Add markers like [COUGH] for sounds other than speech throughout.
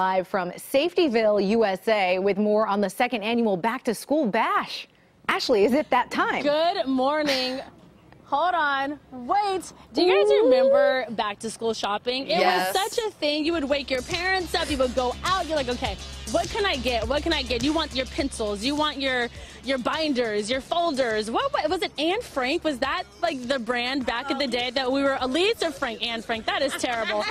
Live from Safetyville, USA, with more on the second annual Back to School Bash. Ashley, is it that time? Good morning. Hold on. Wait. Do you guys remember back to school shopping? It Yes. was such a thing. You would wake your parents up. You would go out. You're like, okay, what can I get? What can I get? You want your pencils. You want your your binders, your folders. What, what was it? Anne Frank? Was that like the brand back in the day that we were Lisa Frank? Anne Frank. That is terrible.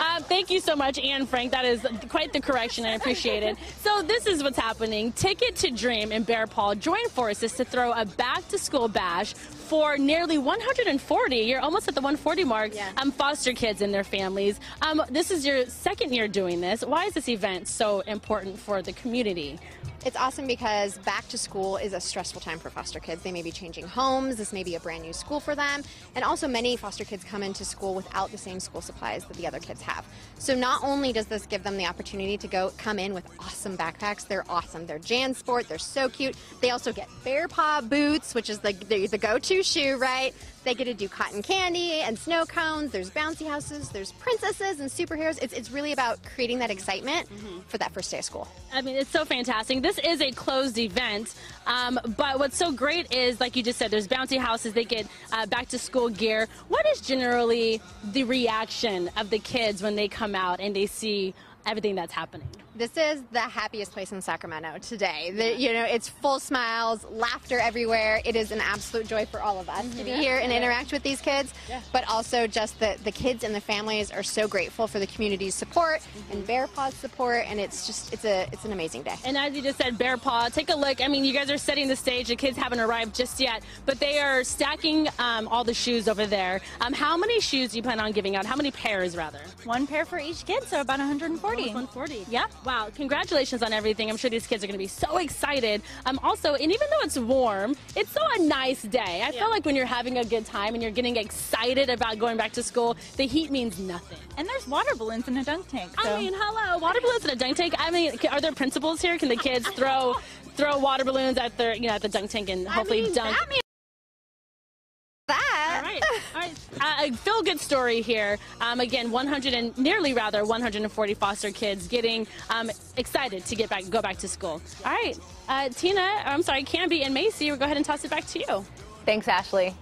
uh, [LAUGHS] thank you so much, Anne Frank. That is quite the correction. I appreciate it. So this is what's happening. Ticket to Dream and Bear Paw join forces to throw a back to school bash for nearly 140. You're almost at the 140 mark. Yeah. Um, foster kids and their families. Um, this is your second year doing this. Why is this event so important for the community? It's awesome because back to school is a stressful time for foster kids. They may be changing homes, this may be a brand new school for them, and also many foster kids come into school without the same school supplies that the other kids have. So not only does this give them the opportunity to go come in with awesome backpacks, they're awesome. They're JanSport, they're so cute. They also get Bear Paw boots, which is the, the, the go-to shoe, right? They get to do cotton candy and snow cones. There's bouncy houses, there's princesses and superheroes. It's, it's really about creating that excitement for that first day of school. I mean, it's so fantastic. This is a closed event, um, but what's so great is, like you just said, there's bouncy houses. They get uh, back to school gear. What is generally the reaction of the kids when they come out and they see everything that's happening? This is the happiest place in Sacramento today. The, you know, it's full smiles, laughter everywhere. It is an absolute joy for all of us to be here and interact with these kids. Yeah. But also, just the, the kids and the families are so grateful for the community's support and Bear Paw's support, and it's just it's a it's an amazing day. And as you just said, Bear Paw, take a look. I mean, you guys are setting the stage. The kids haven't arrived just yet, but they are stacking um, all the shoes over there. Um, how many shoes do you plan on giving out? How many pairs, rather? One pair for each kid, so about 140. 140. Yeah. Wow. Congratulations on everything. I'm sure these kids are going to be so excited. Um, also, and even though it's warm, it's still a nice day. I Yeah. feel like when you're having a good time and you're getting excited about going back to school, the heat means nothing. And there's water balloons in a dunk tank. So. I mean, hello, water balloons in a dunk tank. I mean, are there principals here? Can the kids [LAUGHS] throw throw water balloons at their you know at the dunk tank and hopefully mean, dunk? All right. Uh, a feel good story here. Um, again, 100 and nearly rather 140 foster kids getting um, excited to get back, go back to school. All right, uh, Tina, I'm sorry, Canby and Macy, we'll go ahead and toss it back to you. Thanks, Ashley.